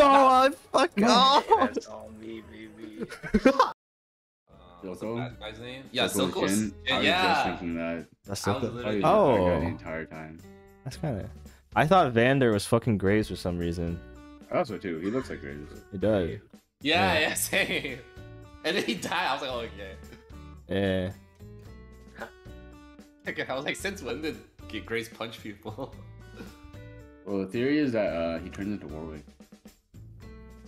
Oh, fuck off. That's all me, baby. Uh, Silco? bad guy's name? Yeah, Silco Silco's. I was just Yeah. thinking that. That's I was so I literally- was that guy Oh. the entire time. That's kind of. I thought Vander was fucking Graves for some reason. I also too. He looks like Graves. He does. Yeah, Yeah. yeah, same. And then he died. I was like, oh, okay. Yeah. Okay, I was like, since when did G- Grace punch people? Well, the theory is that uh, he turns into Warwick.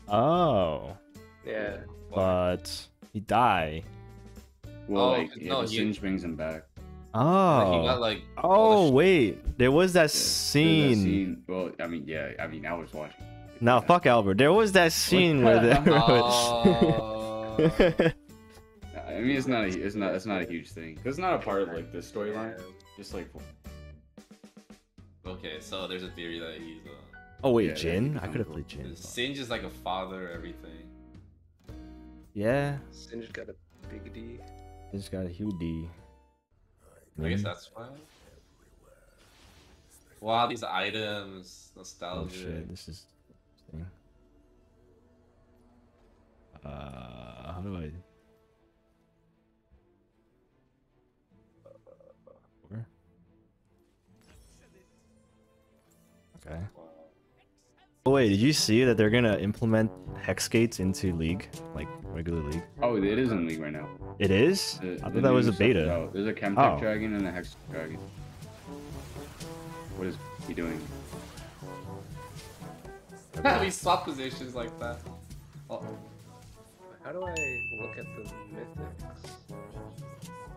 Oh, Yeah. but he died. Well, Oh, like yeah, no, the he- Singed brings him back. Oh. he got like. Oh the wait, there was that Yeah, there's that scene. scene- Well, I mean, yeah. I mean, I was watching. No, fuck Albert. There was that scene where there Oh. was. I mean, it's not. A, it's not. It's not a huge thing. 'Cause It's not a part of like the storyline. Just like. okay, so there's a theory that he's. Uh, oh wait, Yeah, Jhin. I could have played Jhin. Singed is like a father, everything. Yeah, Singed got a big D. just got a huge D. I guess Mhm. that's why. Wow, these items, nostalgia. Oh nostalgia. shit, this is. interesting. Uh, how do I? Where? Okay. Oh wait, did you see that they're gonna implement hex gates into League, like regular League? Oh, it is in league right now. It is. The- I thought that was a beta. out. There's a Chemtech Oh. dragon and a Hex dragon. What is he doing? we swap positions like that. Oh, How do I look at the mythics? Go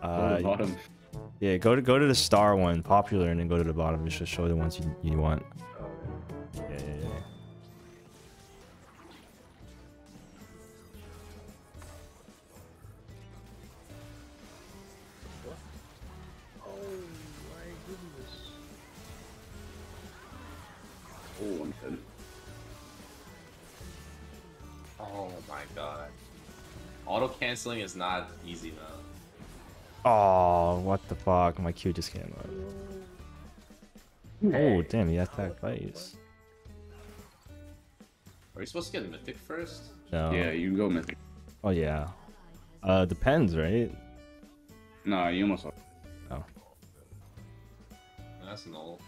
to Uh, the bottom. yeah, go to go to the star one, popular, and then go to the bottom. It should show the ones you, you want. Auto canceling is not easy though. Oh, what the fuck? My Q just came up. Oh, damn, he attacked twice. Are we supposed to get mythic first? No. Yeah, you can go mythic. Oh, yeah. Uh, depends, right? Nah, you almost. Oh. That's an ult.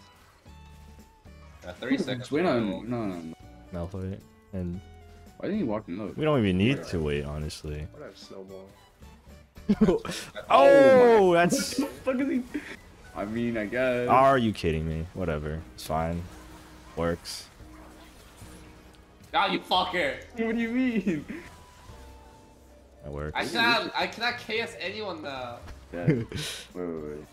Yeah, 30 seconds. Just wait for No, no, no. Malphite. And Why didn't he walk in low? we don't even need to wait, honestly. What have snowball? oh, that's. What the fuck is he? I mean, I guess. Are you kidding me? Whatever. It's fine. Works. Ah, you fucker! What do you mean? That works. I cannot, I cannot KS anyone now. Yeah. wait, wait, wait.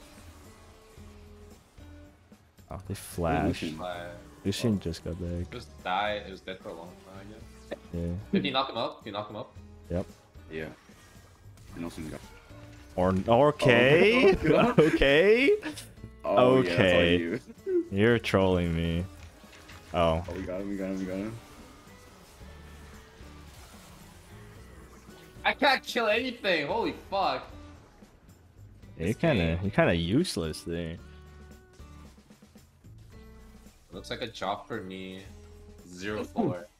Oh, they flash. Lucian. Like, Lucian just got back. just die. It was dead for a long time, I guess. Yeah. Did he knock him up? Did you knock him up? Yep. Yeah. And also got. Or okay. Oh. okay. Oh, yeah, Okay. you. You're trolling me. Oh. Oh, we got him. We got him. We got him. I can't kill anything. Holy fuck. You're kind of you're kind of useless there. Looks like a job for me. Zero four.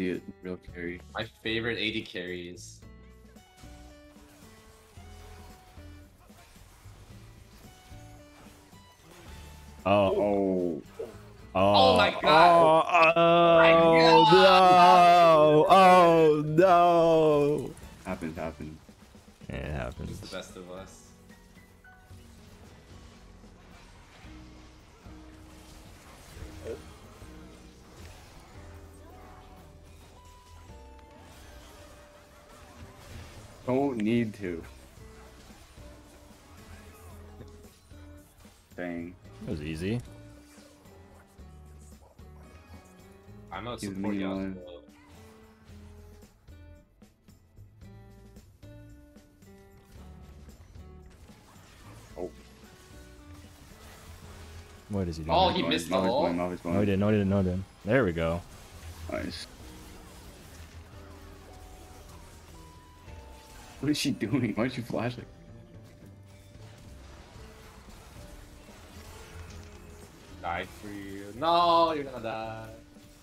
See it. Real carry. My favorite AD carries. Oh. Oh. Oh, my God. Oh, oh, no. Oh no. Happens. Happens. Yeah, it He's happens. the best of us. Don't need to. Dang. That was easy. I'm not Give support me Yasuo. one. Oh. What is he doing? Oh, he missed the going, ult? Malphite's going, Malphite's going. No, he didn't. No, he didn't. No, he didn't. There we go. Nice. What is she doing? Why is she flashing? Die for you. No, you're gonna die.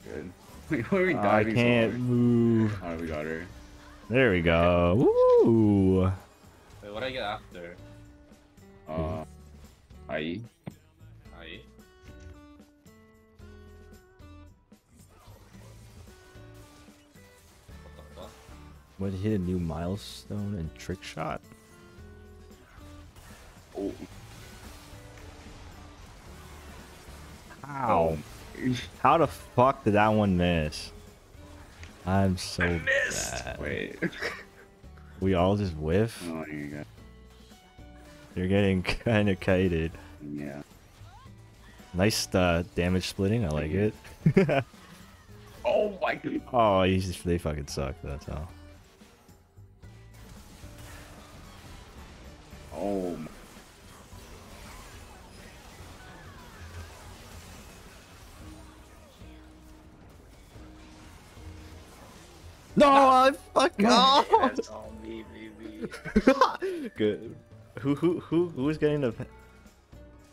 Good. Wait, why are we I diving so can't hard? move. Oh, we got her. There we go. Woo! Wait, what do I get after? Uh, IE. What hit a new milestone and trick shot? Oh. How? How the fuck did that one miss? I'm so bad. Wait. We all just whiff. Oh, here you go. You're getting kind of kited. Yeah. Nice uh, damage splitting. I like it. Oh my god. oh, he's just, they fucking suck. That's all. Oh. my- No, I fuck off. That's all me, baby. Good. Who who who who was getting the?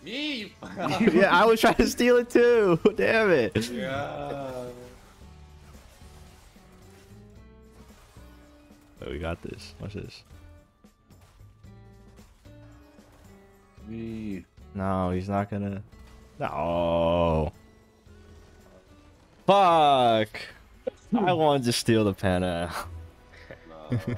Me! you yeah, I was trying to steal it too. Damn it. yeah. Oh, we got this. Watch this. Me. No, he's not gonna. No. Fuck. I wanted to steal the penta. Uh. No.